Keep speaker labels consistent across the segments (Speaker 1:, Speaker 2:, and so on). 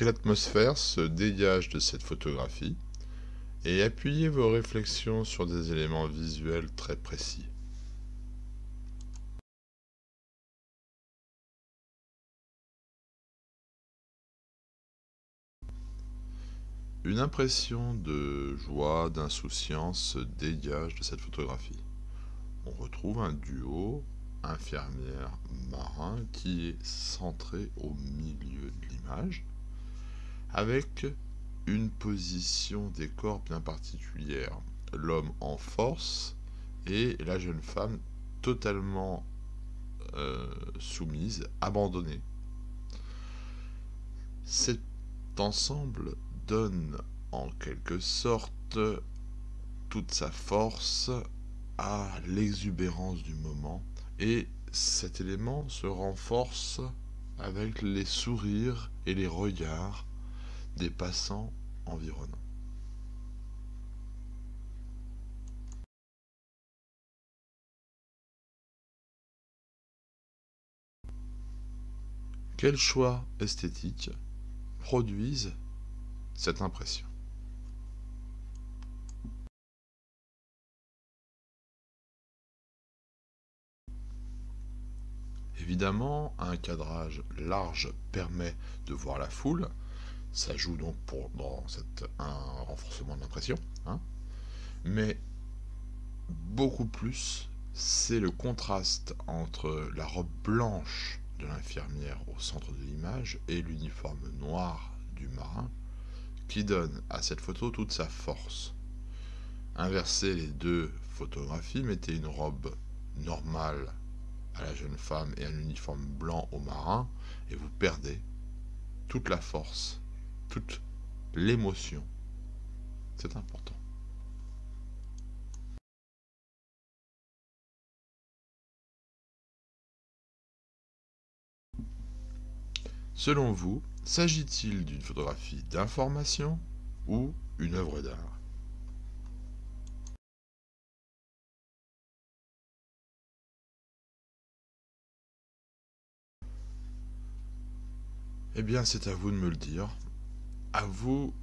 Speaker 1: Quelle atmosphère se dégage de cette photographie et appuyez vos réflexions sur des éléments visuels très précis. Une impression de joie, d'insouciance se dégage de cette photographie. On retrouve un duo infirmière-marin qui est centré au milieu de l'image avec une position des corps bien particulière. L'homme en force et la jeune femme totalement euh, soumise, abandonnée. Cet ensemble donne en quelque sorte toute sa force à l'exubérance du moment et cet élément se renforce avec les sourires et les regards des passants environnants. Quels choix esthétiques produisent cette impression? Évidemment, un cadrage large permet de voir la foule. Ça joue donc pour dans un renforcement de l'impression. Hein. Mais beaucoup plus, c'est le contraste entre la robe blanche de l'infirmière au centre de l'image et l'uniforme noir du marin qui donne à cette photo toute sa force. Inversez les deux photographies, mettez une robe normale à la jeune femme et un uniforme blanc au marin, et vous perdez toute la force, toute l'émotion. C'est important. Selon vous, s'agit-il d'une photographie d'information ou une œuvre d'art? Eh bien, c'est à vous de me le dire. À vous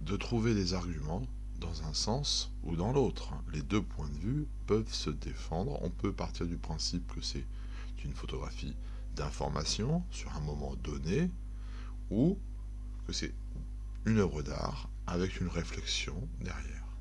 Speaker 1: de trouver des arguments dans un sens ou dans l'autre. Les deux points de vue peuvent se défendre. On peut partir du principe que c'est une photographie d'information sur un moment donné, ou que c'est une œuvre d'art avec une réflexion derrière.